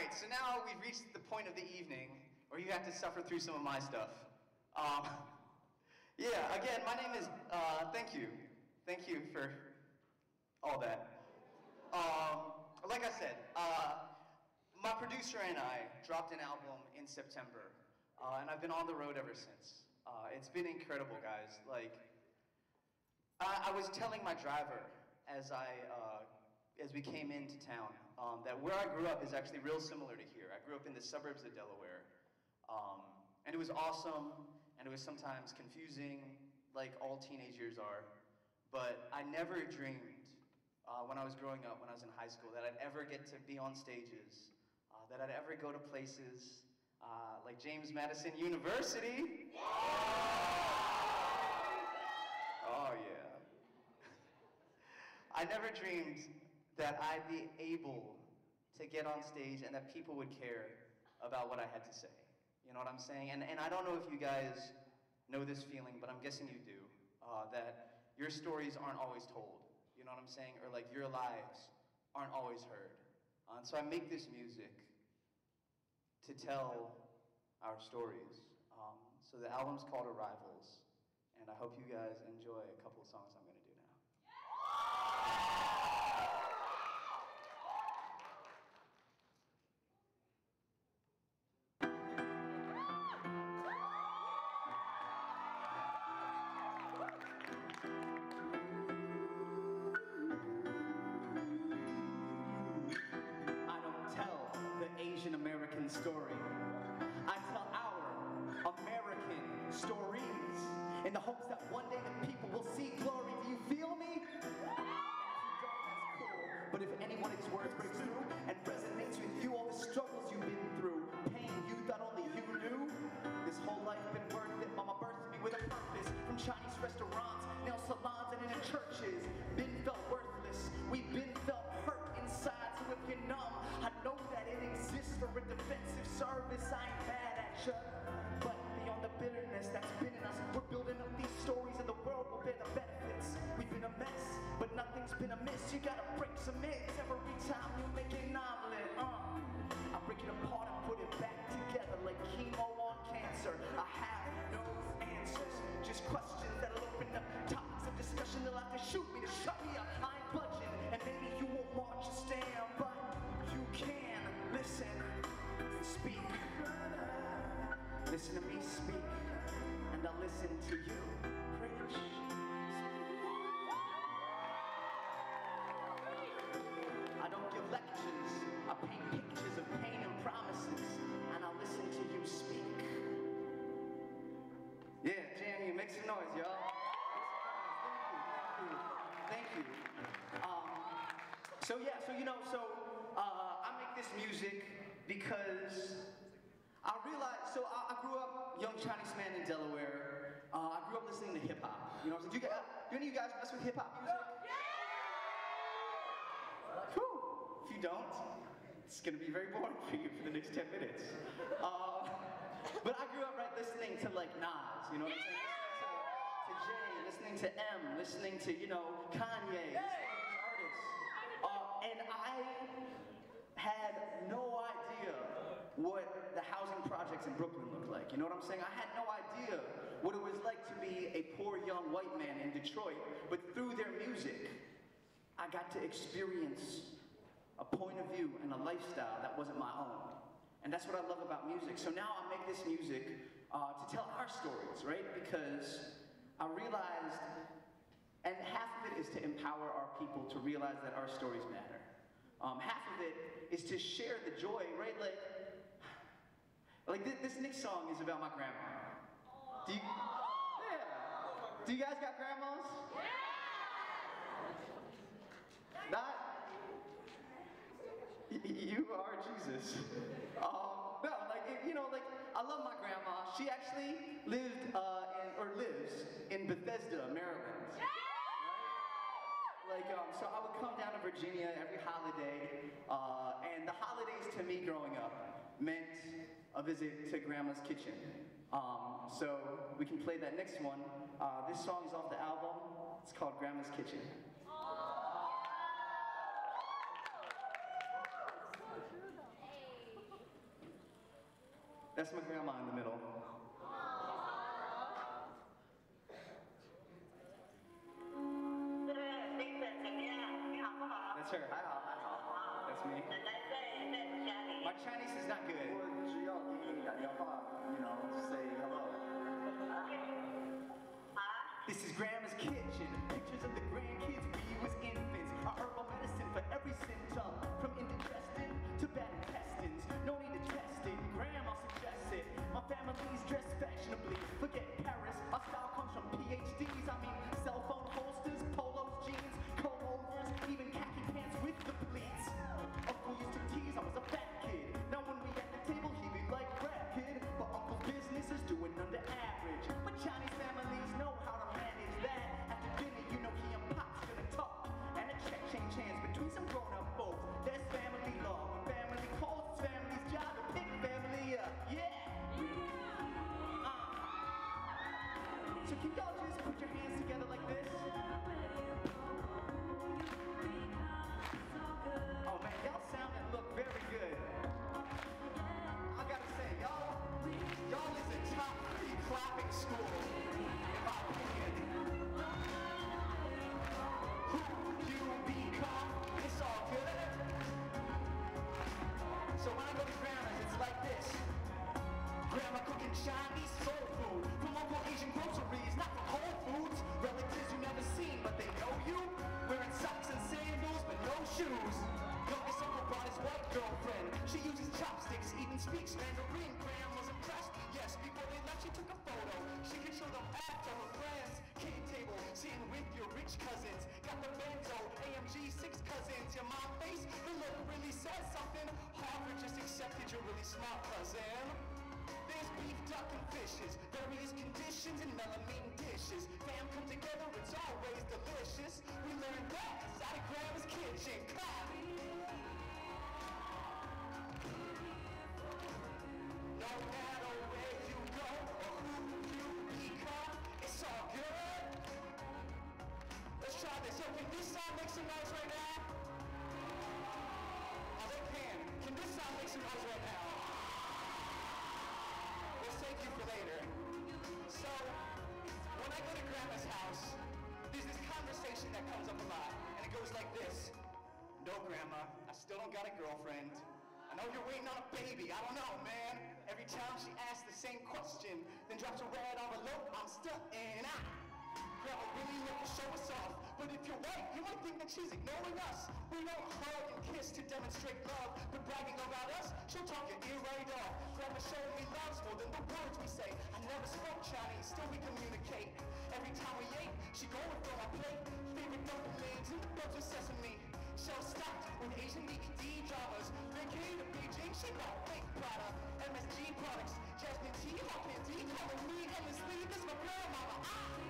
right, so now we've reached the point of the evening where you have to suffer through some of my stuff. Um, yeah, again, my name is, uh, thank you. Thank you for all that. Um, like I said, uh, my producer and I dropped an album in September, uh, and I've been on the road ever since. Uh, it's been incredible, guys. Like, I, I was telling my driver as I uh, as we came into town um, that where I grew up is actually real similar to here. I grew up in the suburbs of Delaware, um, and it was awesome, and it was sometimes confusing, like all teenage years are. But I never dreamed uh, when I was growing up, when I was in high school, that I'd ever get to be on stages, uh, that I'd ever go to places uh, like James Madison University. Oh yeah. I never dreamed that I'd be able to get on stage and that people would care about what I had to say. You know what I'm saying? And, and I don't know if you guys know this feeling, but I'm guessing you do, uh, that your stories aren't always told. You know what I'm saying? Or like your lives aren't always heard. Uh, and so I make this music to tell our stories. Um, so the album's called Arrivals, and I hope you guys enjoy a couple of songs I'm story. I tell our American stories in the hopes that one day the people will see glory. Do you feel me? Cool. But if any one of these words breaks through nothing's been amiss. You gotta break some eggs every time you make an omelet. Uh. I break it apart so yeah, so you know, so uh, I make this music because I realized, so I, I, grew up young Chinese man in Delaware. Uh, I grew up listening to hip hop. You know, so do, you, uh, do any of you guys mess with hip hop music? Yeah! Whew. If you don't, it's gonna be very boring for you for the next 10 minutes. Uh, but I grew up right listening to like Nas, you know what I'm saying? Listening to, to Jay, listening to Em, listening to, you know, Kanye, to artists. Uh, and I had no idea what the in Brooklyn looked like. You know what I'm saying? I had no idea what it was like to be a poor young white man in Detroit, but through their music, I got to experience a point of view and a lifestyle that wasn't my own. And that's what I love about music. So now I make this music uh, to tell our stories, right? Because I realized, and half of it is to empower our people to realize that our stories matter. Um, half of it is to share the joy, right? Like, like th this next song is about my grandma. Do you, yeah. Do you guys got grandmas? Yeah. Not. You are Jesus. Um, no, like you know, like I love my grandma. She actually lived uh, in, or lives in Bethesda, Maryland. Yeah. Like, um, so I would come down to Virginia every holiday, uh, and the holidays to me growing up meant a visit to Grandma's Kitchen. Um, so we can play that next one. Uh, this song is off the album. It's called Grandma's Kitchen. That's my grandma in the middle. This is Grandma's kitchen. Pictures of the grandkids we was infants. A herbal medicine for every symptom, from indigestion to bad intestines. No need to test it. Grandma suggests it. My family's dressed fashionably. Forget Paris. Our style comes from PhDs. I mean, cell phone holsters, polos, jeans, speaks Mandarin. Graham was impressed. Yes, before they left, she took a photo. She could show them after her friends. Kitty table, sitting with your rich cousins. Got the Benzo, AMG, six cousins. Your mom face, the look really says something. Harvard just accepted you're really smart, cousin. There's beef, duck, and fishes, various conditions and melamine dishes. Fam come together, it's always delicious. We learned that inside of Grandma's kitchen. Clap! This. Song make some noise right now? Oh, they can. Can this song make some noise right now? We'll save you for later. So, when I go to Grandma's house, there's this conversation that comes up a lot, and it goes like this. No, Grandma, I still don't got a girlfriend. I know you're waiting on a baby. I don't know, man. Every time she asks the same question, then drops a red envelope, I'm stunting out. Ah! Grandma really look to show us off. But if you're white, you might think that she's ignoring us. We don't hug and kiss to demonstrate love, but bragging about us, she'll talk your ear right off. Grandma showing me love's more than the words we say. I never spoke Chinese, still we communicate. Every time we ate, she go and throw my plate. Favorite dumplings and the buds with sesame. Show stopped with Asian DVD dramas. Vacated to Beijing, she bought fake Prada. MSG products, Jasmine tea, hot candy, calling me endlessly. This is my grandmama. Ah!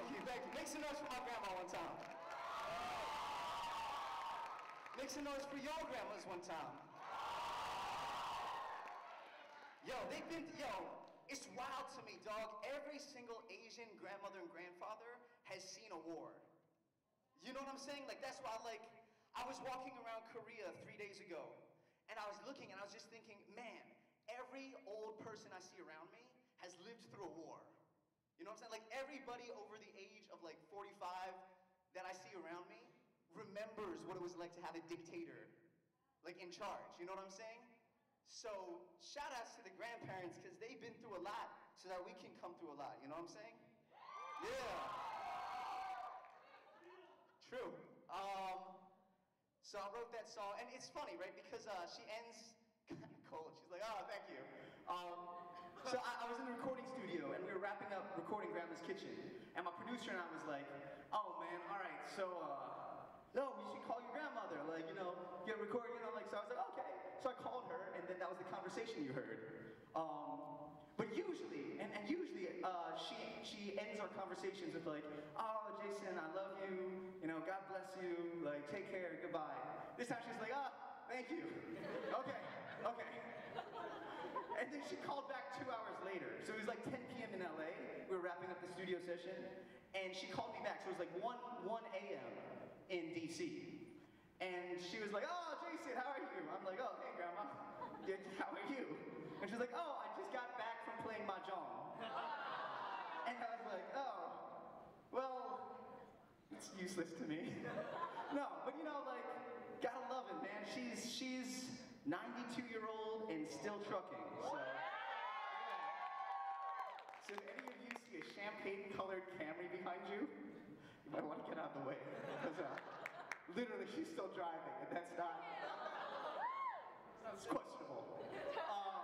Thank you, thank you. Make some noise for my grandma one time. Make some noise for your grandmas one time. Yo, they've been, yo, it's wild to me, dog. Every single Asian grandmother and grandfather has seen a war. You know what I'm saying? Like, that's why, like, I was walking around Korea three days ago, and I was looking and I was just thinking, man, every old person I see around me has lived through a war. You know what I'm saying? Like, everybody over the age of like 45 that I see around me remembers what it was like to have a dictator, like, in charge. You know what I'm saying? So, shout outs to the grandparents because they've been through a lot so that we can come through a lot. You know what I'm saying? Yeah. True. Um, so I wrote that song, and it's funny, right? Because uh, she ends kind of cold. She's like, "Oh, thank you." Um, so I, I was in the recording studio, and we were wrapping up recording Grandma's Kitchen, and my producer and I was like, "Oh man, all right, so uh, no, we should call your grandmother, like you know, get a record, you know, like." So I was like, "Okay." So I called her, and then that was the conversation you heard. Um, but usually, and, and usually, uh, she she ends our conversations with like, "Oh, Jason, I love you. You know, God bless you. Like, take care. Goodbye." This time she's like, "Ah, thank you. okay, okay." And then she called back two hours later. So it was like 10 p.m. in LA. We were wrapping up the studio session, and she called me back. So it was like 1 1 a.m. in DC. And she was like, "Oh, Jason, how are you?" I'm like, "Oh, hey, Grandma. How are you?" And she's like, "Oh, I just got back from playing mahjong." And I was like, "Oh, well, it's useless to me." no, but you know, like, gotta love it, man. She's she's 92 year old and still trucking. So. So if any of you see a champagne-colored Camry behind you, you might want to get out of the way. Because uh, literally, she's still driving, and that's not. It's questionable. Um,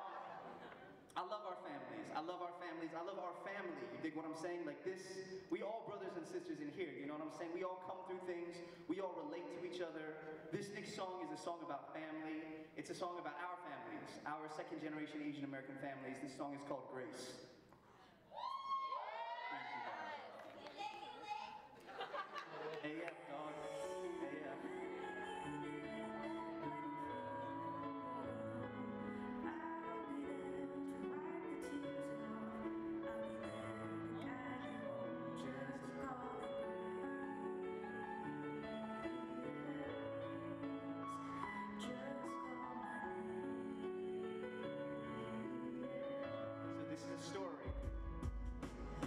I love our families. I love our families. I love our family. You dig what I'm saying? Like this, we all brothers and sisters in here. You know what I'm saying? We all come through things. We all relate to each other. This next song is a song about family. It's a song about our families, our second generation Asian American families. This song is called Grace.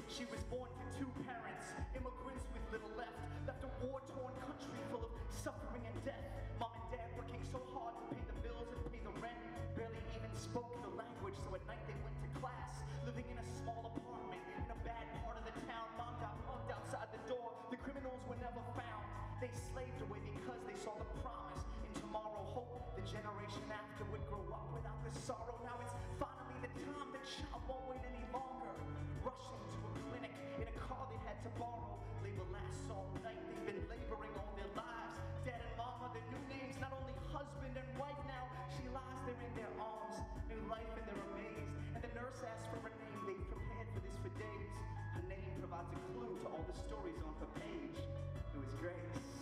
She was born to two parents, immigrants with little left, left a war-torn country full of suffering and death. Mom and dad working so hard to pay the bills and pay the rent, barely even spoke the language, so at night they went to class, living in a small apartment in a bad part of the town. Mom got mugged outside the door. The criminals were never found. They slaved away because they saw the promise in tomorrow. Hope the generation after would grow up without the sorrow. All night. They've been laboring all their lives. Dad and mom are their new names, not only husband and wife now. She lies there in their arms, new life, and they're amazed. And the nurse asks for her name. They've prepared for this for days. Her name provides a clue to all the stories on her page. It was Grace.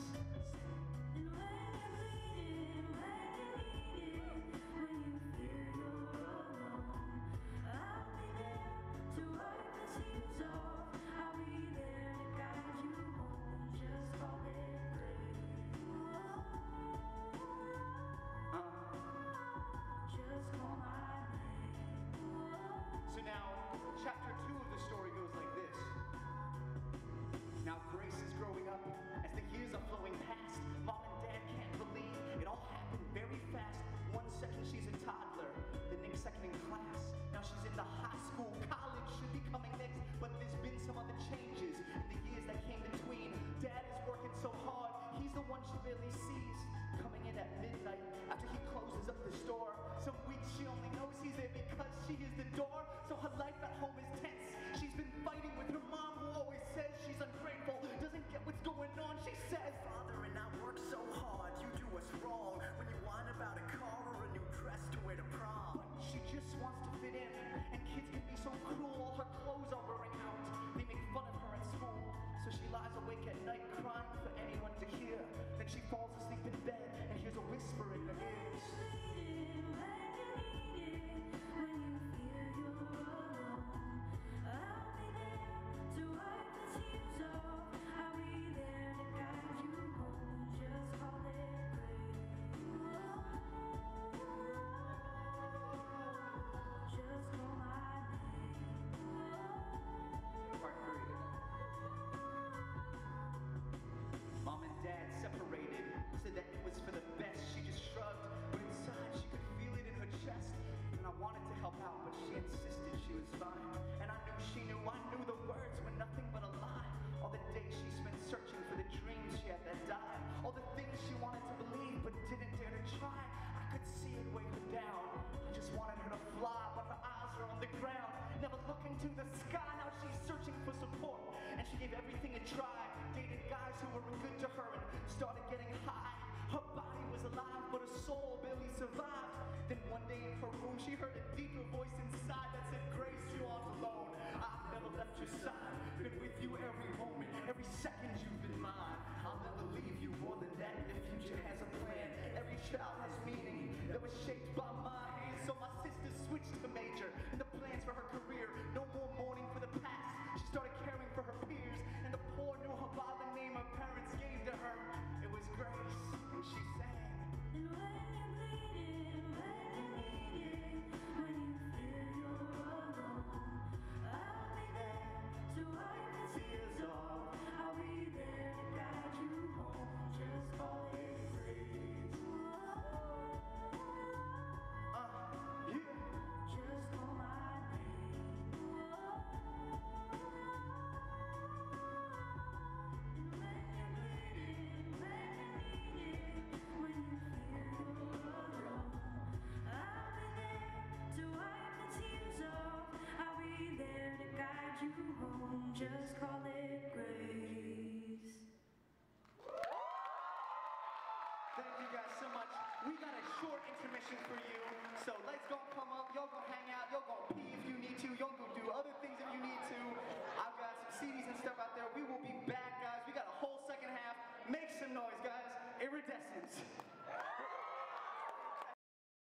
to the sky. Now she's searching for support. And she gave everything a try. Dated guys who were good to her and started getting high. Her body was alive, but her soul barely survived. Then one day in her room, she heard a deeper voice inside that